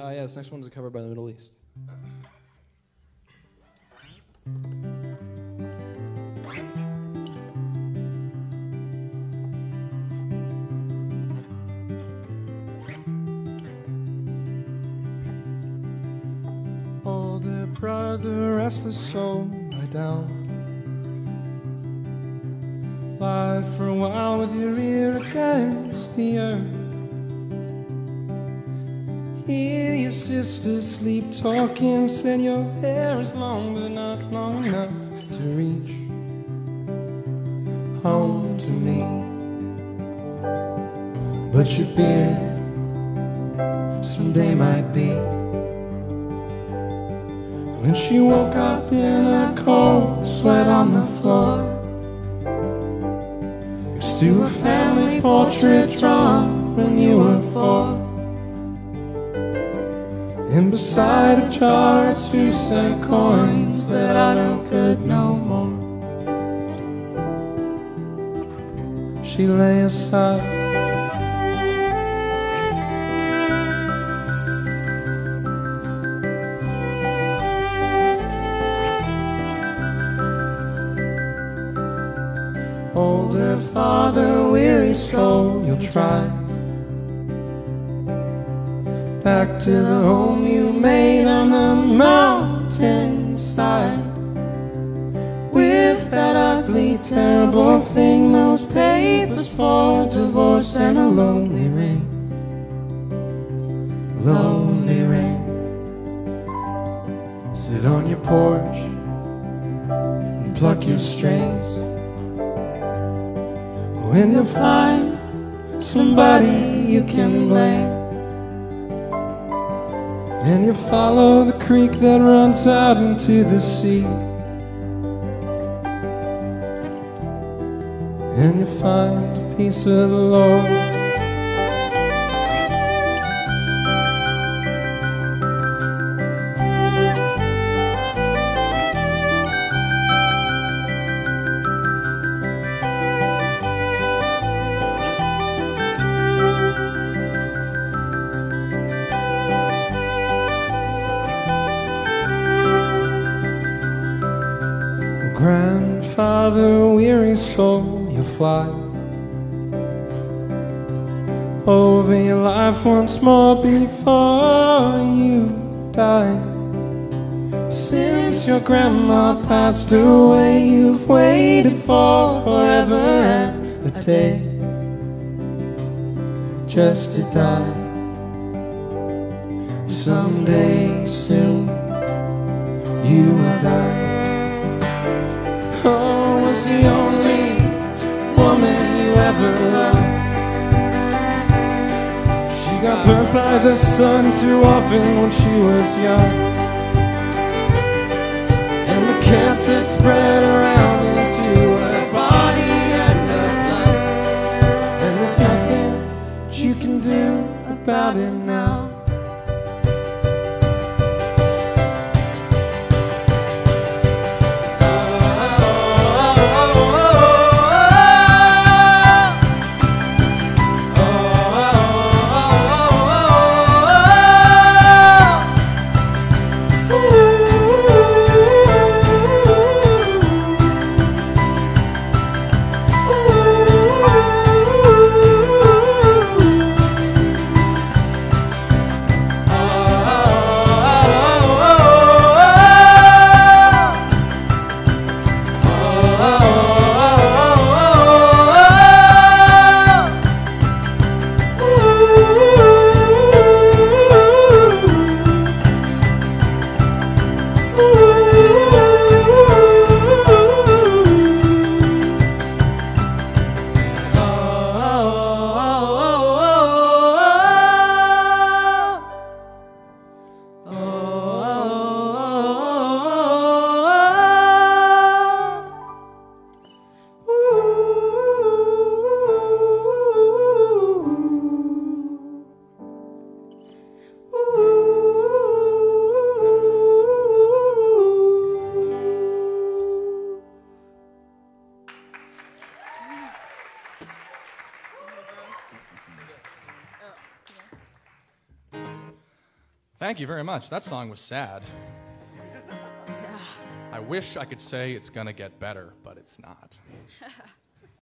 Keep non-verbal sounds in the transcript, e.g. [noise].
Uh, yeah, this next one's a cover by the Middle East. Older brother, restless soul, lie down. Lie for a while with your ear against the earth. Hear your sister sleep talking, said your hair is long but not long enough to reach home to me. But your beard someday might be. When she woke up in a cold sweat on the floor Next to a family portrait drawn when you were four And beside a jar of two cent coins that I don't could no more. She lay aside. Older father, weary soul, you'll try Back to the home you made on the mountainside. With that ugly, terrible thing Those papers for divorce and a lonely ring. Lonely ring. Sit on your porch and pluck your strings. When you find somebody you can blame And you follow the creek that runs out into the sea. And you find a piece of the Lord Grandfather, weary soul, you fly oh, over your life once more before you die. Since your grandma passed away, you've waited for forever and a day just to die. Someday soon you will die. She got burnt by the sun too often when she was young. And the cancer spread around into her body and her blood. And there's nothing you can do about it now. Thank you very much. That song was sad. [laughs] I wish I could say it's gonna get better, but it's not. [laughs]